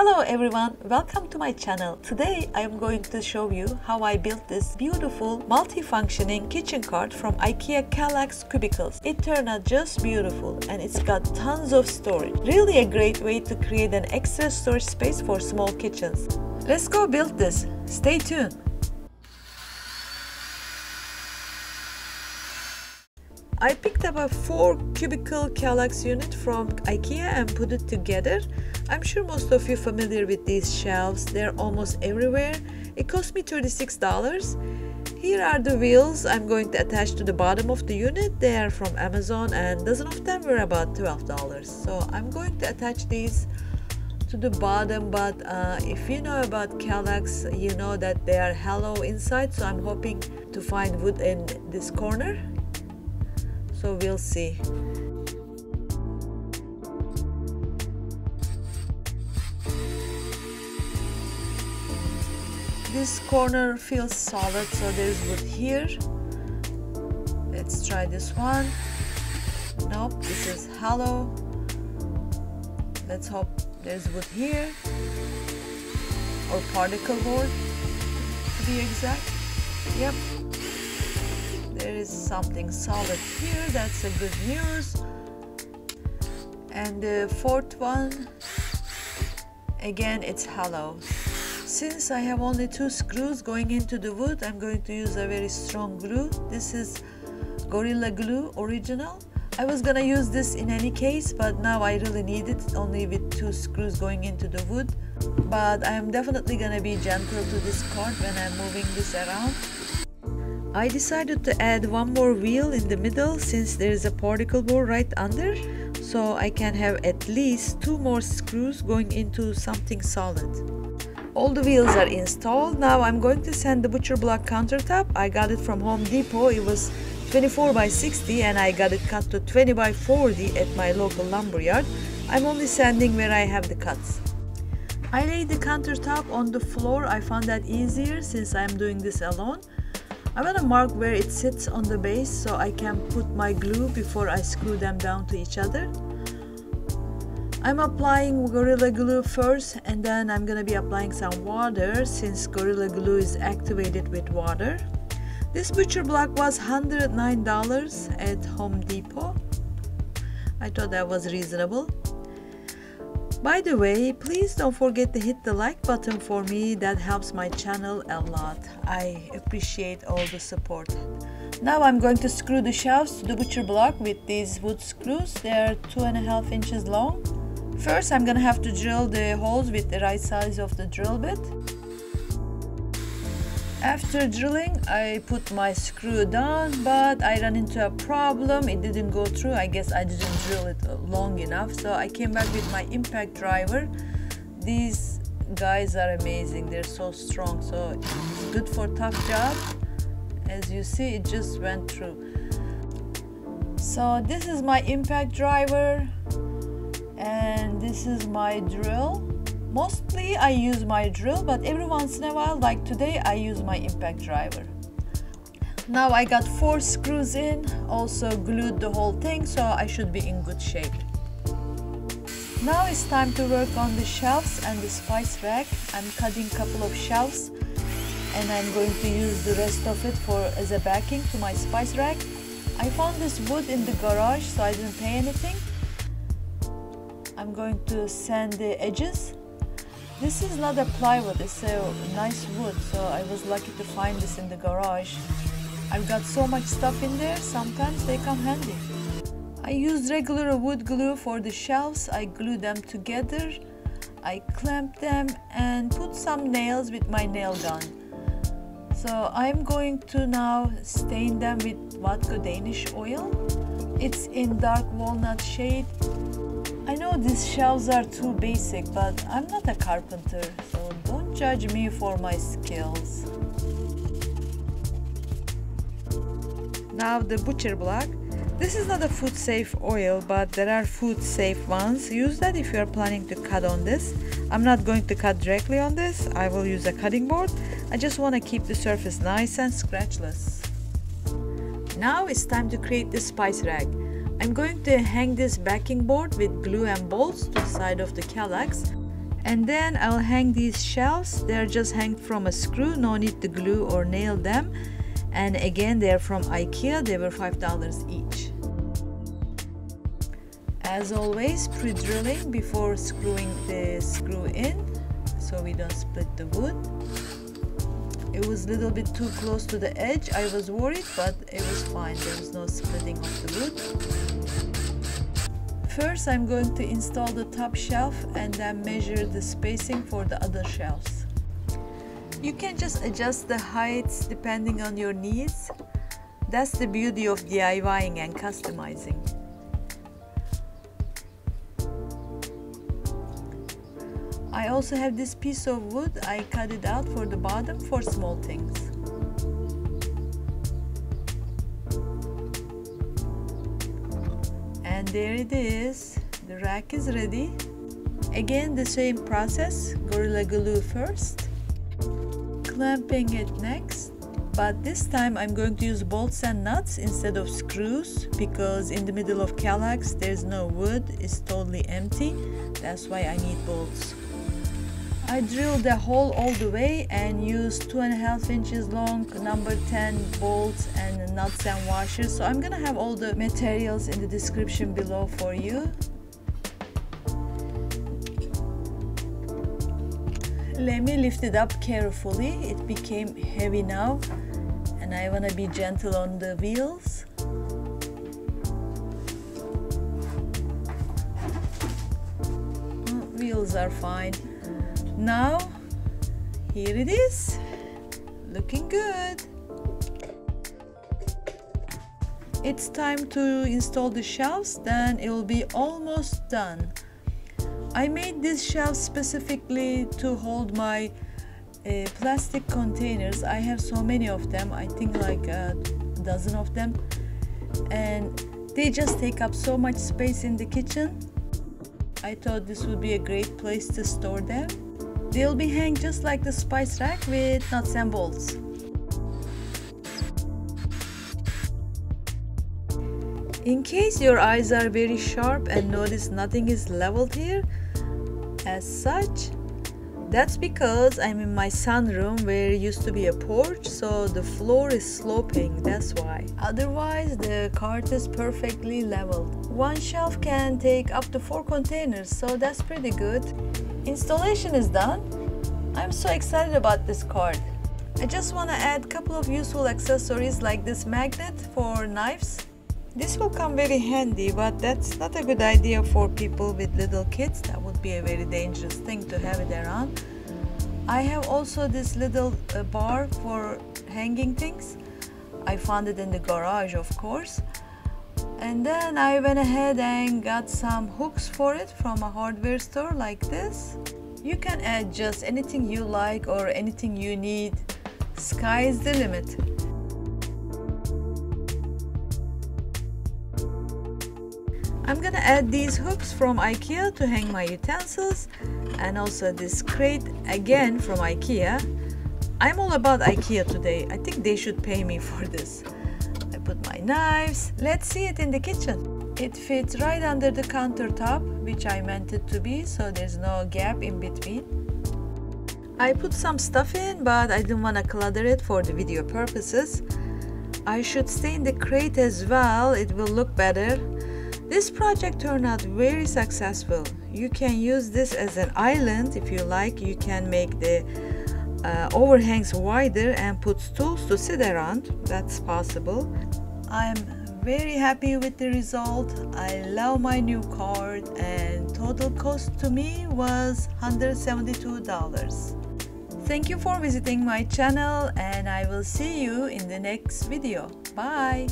Hello everyone, welcome to my channel. Today I am going to show you how I built this beautiful multi-functioning kitchen cart from IKEA Kallax Cubicles. It turned out just beautiful and it's got tons of storage. Really a great way to create an extra storage space for small kitchens. Let's go build this. Stay tuned. I picked up a 4 cubicle Kallax unit from IKEA and put it together. I'm sure most of you familiar with these shelves, they're almost everywhere. It cost me $36. Here are the wheels I'm going to attach to the bottom of the unit. They are from Amazon and dozen of them were about $12. So I'm going to attach these to the bottom but uh, if you know about Kallax you know that they are hollow inside so I'm hoping to find wood in this corner so we'll see. This corner feels solid so there's wood here. Let's try this one. Nope this is hollow. Let's hope there's wood here. Or particle board to be exact. Yep is something solid here that's a good news. And the fourth one again it's hollow. Since I have only two screws going into the wood I'm going to use a very strong glue. This is Gorilla Glue original. I was gonna use this in any case but now I really need it only with two screws going into the wood. But I am definitely gonna be gentle to this card when I'm moving this around I decided to add one more wheel in the middle since there is a particle board right under so I can have at least two more screws going into something solid. All the wheels are installed. Now I'm going to sand the butcher block countertop. I got it from Home Depot. It was 24 by 60 and I got it cut to 20 by 40 at my local lumberyard. I'm only sanding where I have the cuts. I laid the countertop on the floor. I found that easier since I'm doing this alone. I'm gonna mark where it sits on the base so I can put my glue before I screw them down to each other. I'm applying Gorilla Glue first and then I'm gonna be applying some water since Gorilla Glue is activated with water. This butcher block was $109 at Home Depot. I thought that was reasonable. By the way, please don't forget to hit the like button for me. That helps my channel a lot. I appreciate all the support. Now I'm going to screw the shelves to the butcher block with these wood screws. They're two and a half inches long. First, I'm gonna have to drill the holes with the right size of the drill bit. After drilling, I put my screw down, but I ran into a problem. It didn't go through. I guess I didn't drill it long enough. So I came back with my impact driver. These guys are amazing. They're so strong. So it's good for tough job. As you see, it just went through. So this is my impact driver and this is my drill Mostly I use my drill, but every once in a while, like today, I use my impact driver. Now I got four screws in, also glued the whole thing, so I should be in good shape. Now it's time to work on the shelves and the spice rack. I'm cutting a couple of shelves and I'm going to use the rest of it for as a backing to my spice rack. I found this wood in the garage so I didn't pay anything. I'm going to sand the edges this is not a plywood, it's a nice wood, so I was lucky to find this in the garage. I've got so much stuff in there, sometimes they come handy. I used regular wood glue for the shelves, I glued them together, I clamped them and put some nails with my nail gun. So I'm going to now stain them with Watco Danish oil. It's in dark walnut shade these shelves are too basic, but I'm not a carpenter, so don't judge me for my skills. Now the butcher block. This is not a food safe oil, but there are food safe ones. Use that if you are planning to cut on this. I'm not going to cut directly on this. I will use a cutting board. I just want to keep the surface nice and scratchless. Now it's time to create the spice rack. I'm going to hang this backing board with glue and bolts to the side of the Kallax. and then I'll hang these shelves they're just hanged from a screw no need to glue or nail them. And again they're from Ikea. They were five dollars each. As always pre-drilling before screwing the screw in so we don't split the wood. It was a little bit too close to the edge. I was worried but it was fine. There was no splitting of the wood First, I'm going to install the top shelf and then measure the spacing for the other shelves. You can just adjust the heights depending on your needs. That's the beauty of DIYing and customizing. I also have this piece of wood. I cut it out for the bottom for small things. There it is. The rack is ready. Again the same process. Gorilla glue first. Clamping it next. But this time I'm going to use bolts and nuts instead of screws because in the middle of Kallax there's no wood. It's totally empty. That's why I need bolts I drilled the hole all the way and used two and a half inches long number 10 bolts and nuts and washers. So I'm gonna have all the materials in the description below for you. Let me lift it up carefully. It became heavy now and I want to be gentle on the wheels. Mm, wheels are fine now here it is. Looking good. It's time to install the shelves then it will be almost done. I made these shelves specifically to hold my uh, plastic containers. I have so many of them I think like a dozen of them. And they just take up so much space in the kitchen. I thought this would be a great place to store them They'll be hanged just like the spice rack with nuts and bolts. In case your eyes are very sharp and notice nothing is leveled here, as such, that's because I'm in my sunroom where it used to be a porch, so the floor is sloping, that's why. Otherwise, the cart is perfectly leveled. One shelf can take up to four containers, so that's pretty good. Installation is done. I'm so excited about this card. I just want to add a couple of useful accessories like this magnet for knives. This will come very handy but that's not a good idea for people with little kids. That would be a very dangerous thing to have it around. I have also this little uh, bar for hanging things. I found it in the garage of course. And then I went ahead and got some hooks for it from a hardware store like this. You can add just anything you like or anything you need. Sky is the limit. I'm gonna add these hooks from Ikea to hang my utensils and also this crate again from Ikea. I'm all about Ikea today. I think they should pay me for this put my knives. Let's see it in the kitchen. It fits right under the countertop, which I meant it to be, so there's no gap in between. I put some stuff in, but I didn't want to clutter it for the video purposes. I should stain the crate as well, it will look better. This project turned out very successful. You can use this as an island if you like. You can make the uh, overhangs wider and puts stools to sit around. That's possible. I'm very happy with the result. I love my new card and total cost to me was $172. Thank you for visiting my channel and I will see you in the next video. Bye!